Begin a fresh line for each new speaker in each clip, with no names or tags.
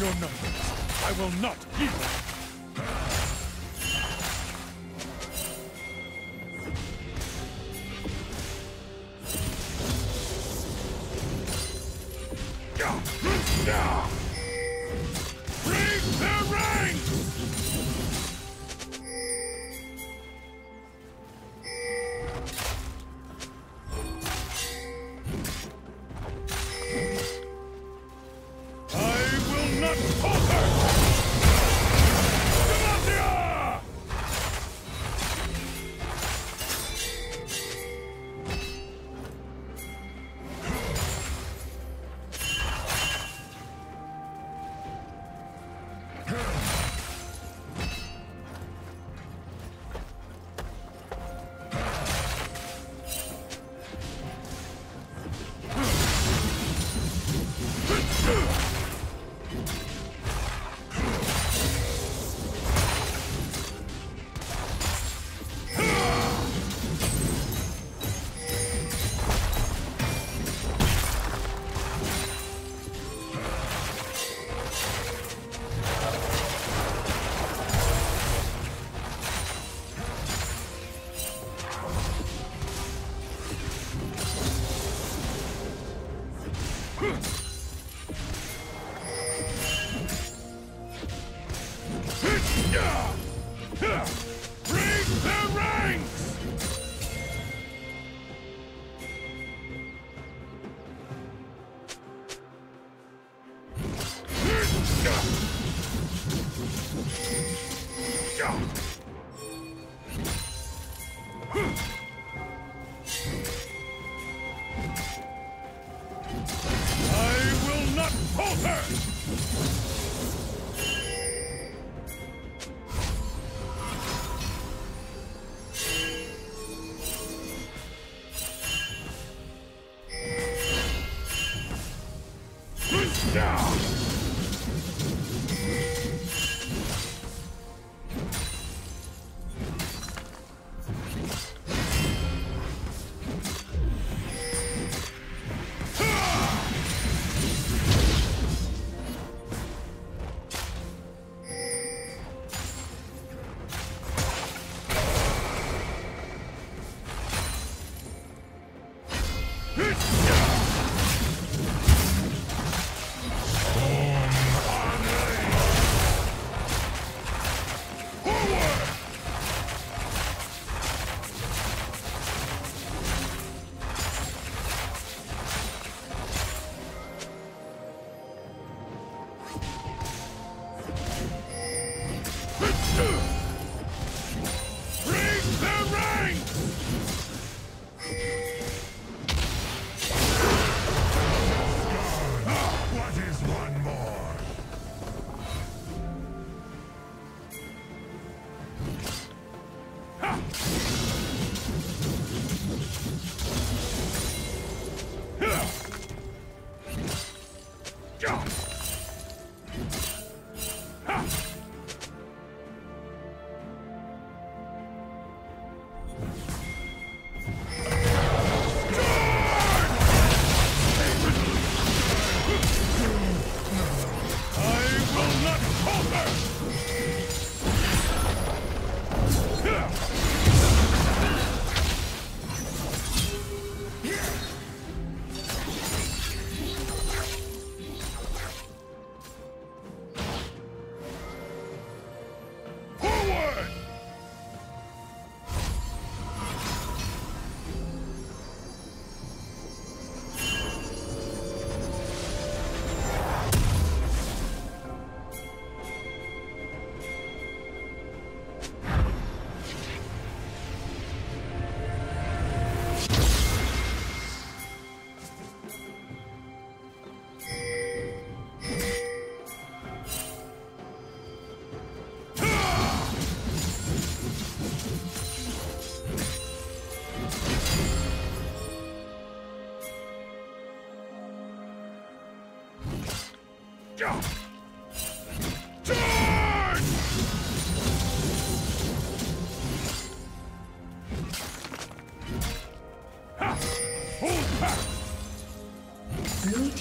Your numbers, I will not yield. Break I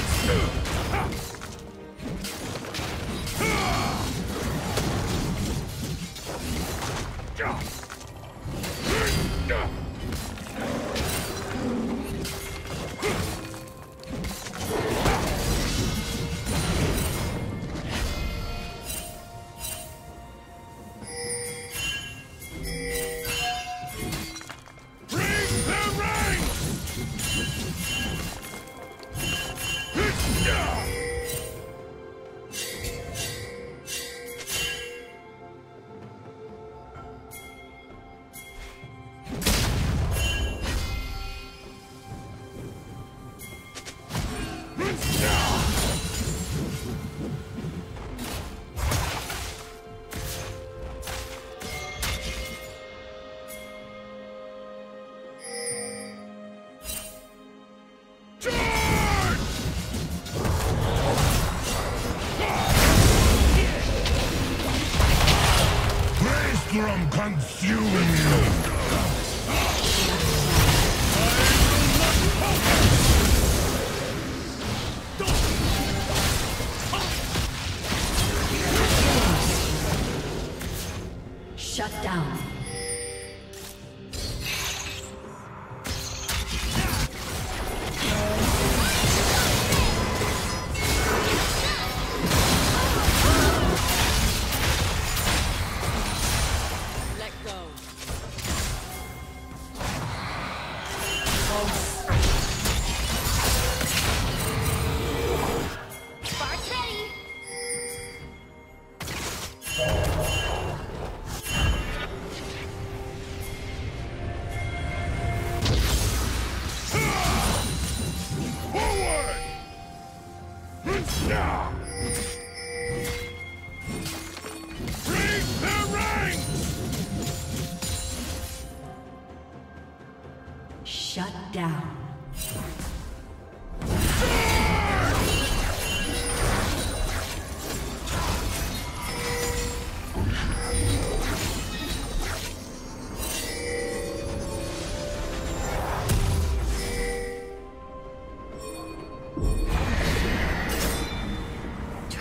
Consume you!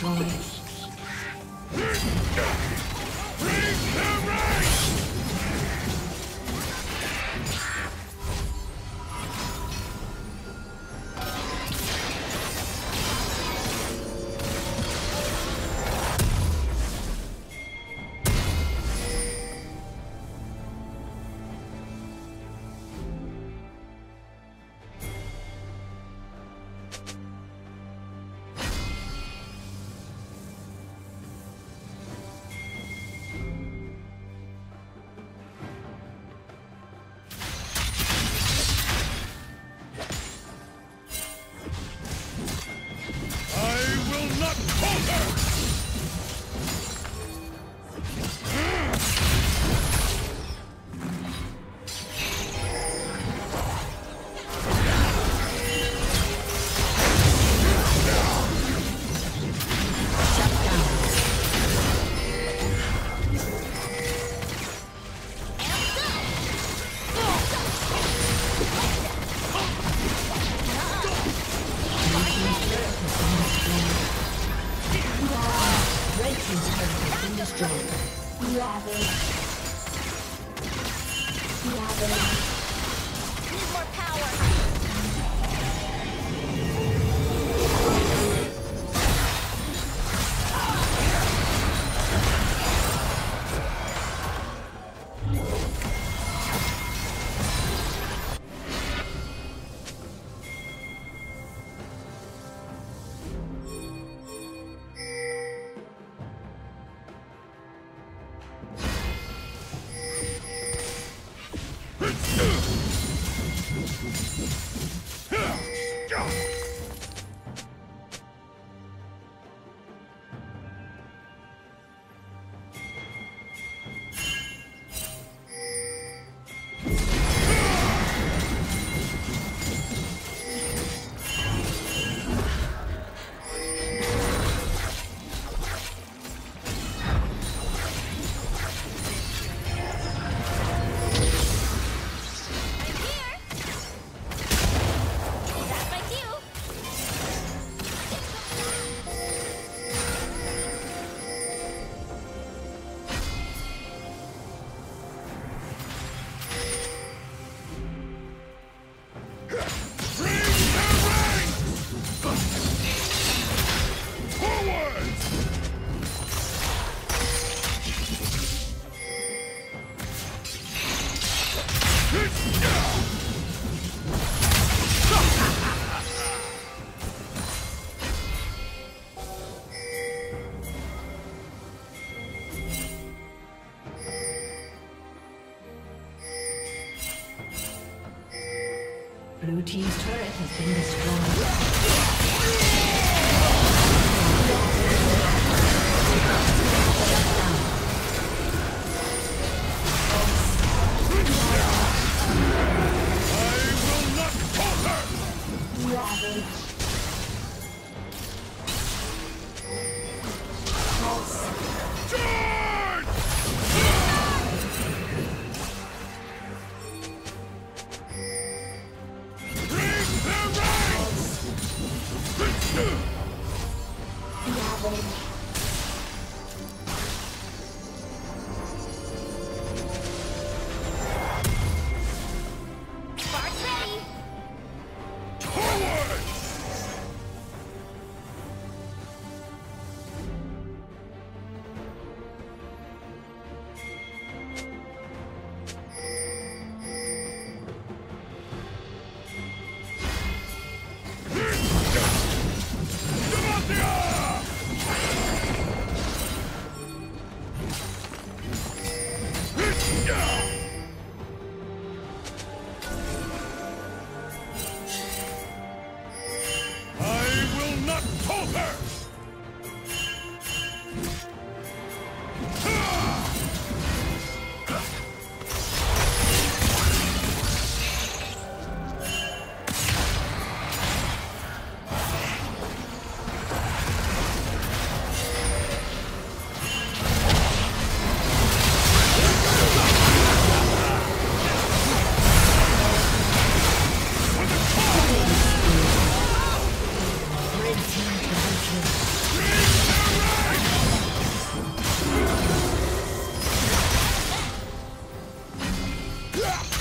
turret destroyed. Ravage. Ravage.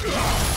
Charge!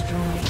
Destroyed.